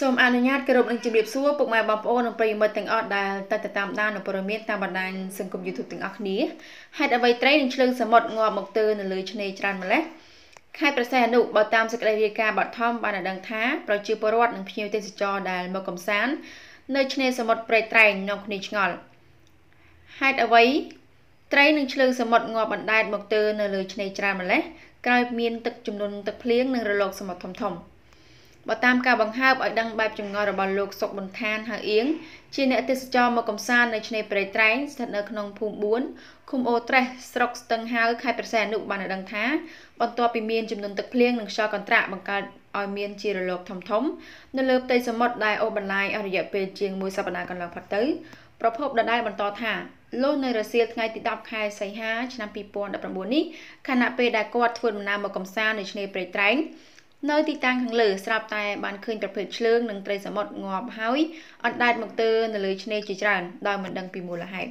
សូមអនុញ្ញាតគោរពនឹងជម្រាបសួរពុកម៉ែបងប្អូននិងប្រិយមិត្តទាំងអស់ដែលតែងតាមដាននៅព័ត៌មានតាមបណ្ដាញសង្គម YouTube ទាំងអស់គ្នាហេតុអ្វីត្រីនឹងឆ្លងសមុទ្រងាប់មកទើនៅលើឆ្នេរច្រើនម្លេះខេត្តប្រសេះអនុបើតាមសេចក្តីរាយការណ៍បឋមបានដឹងថាប្រជាពលរដ្ឋនិងភ្ញៀវទេសចរដែលមកកំសាន្តនៅឆ្នេរសមុទ្រព្រែកត្រែងនាំគ្នាឆ្ងល់ហេតុអ្វីត្រីនឹងឆ្លងសមុទ្រងាប់បណ្ដែតមកទើនៅលើឆ្នេរច្រើនម្លេះក្រោយមានទឹកជំនន់ទឹកភ្លៀងនិងរលកសមុទ្រធំធំៗ បើតាមការបង្ហើបឲ្យដឹងបែបចម្ងល់របស់លោកសុកប៊ុនឋានហៅអៀងជាអ្នកទេសចរមកកំសាន្តនៅឆ្នេរព្រៃត្រែងស្ថិតនៅក្នុងភូមិ4ឃុំអូត្រេះស្រុកស្ទឹងហៅខេត្តព្រះសីហនុបានដឹងថាបន្ទាប់ពីមានចំនួនទឹកភ្លៀងនិងខ្យល់កន្ត្រាក់បង្កើតឲ្យមានជារលកធំធំនៅលើផ្ទៃសមុទ្រដែលអូសបន្លាយអស់រយៈពេលជាង1សប្តាហ៍កន្លងផុតទៅប្រភពដដែលបន្តថាលោកនៅរសៀលថ្ងៃទី10ខែសីហាឆ្នាំ2019នេះខណៈពេលដែលគាត់ធ្វើដំណើរមកកំសាន្តនៅឆ្នេរព្រៃត្រែង នៅទីតាំងខាងលើស្រាប់តែបានឃើញប្រភេទឆ្លើងនិងត្រីសមុទ្រងាប់ហើយអណ្ដែតមកទើនៅលើឆ្នេរជាច្រើនដោយមិនដឹងពីមូលហេតុ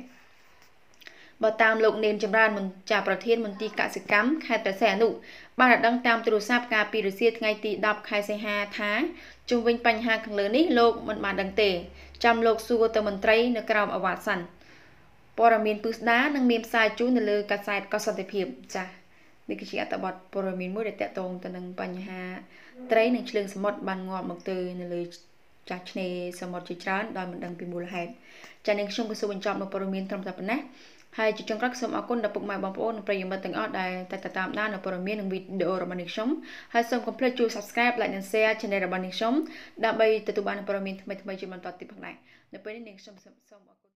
បើតាមលោកនេនចម្រើនមន្ចាប្រធានមន្ទីរកសិកម្មខេត្តព្រះសីហនុបានរដឹងតាមទូរស័ព្ទកាលពីរសៀលថ្ងៃទី10ខែសីហាថាជុំវិញបញ្ហាខាងលើនេះលោកមិនបានដឹងទេចាំលោកសួរទៅមន្ត្រីនៅក្រោមអវ៉ាសិនព័ត៌មានពឹស្ដានឹងមានផ្សាយជូននៅលើកាសែតកសន្តិភាពចា៎ នេះគឺជាអត្ថបទព័ត៌មានមួយដែលតាក់ទងទៅនឹងបញ្ហាត្រីនិងឆ្លៀងសមុទ្របានងាប់មកទៅនៅលើចាស់ឆ្នេរសមុទ្រជាច្រើនដោយមិនដឹងពីមូលហេតុចា៎នាងខ្ញុំក៏សូមបញ្ចប់នៅព័ត៌មានត្រឹមតែប៉ុណ្ណេះហើយជាចុងក្រោយសូមអរគុណដល់ពុកម៉ែបងប្អូននិងប្រិយមិត្តទាំងអស់ដែលតែតាមដាននៅព័ត៌មាននិងវីដេអូរបស់នាងខ្ញុំហើយសូមកុំភ្លេចជួយ Subscribe Like និង Share Channel របស់នាងខ្ញុំដើម្បីទទួលបានព័ត៌មានថ្មីៗជាបន្តទៀតផងដែរនៅពេលនេះនាងខ្ញុំសូមអរគុណ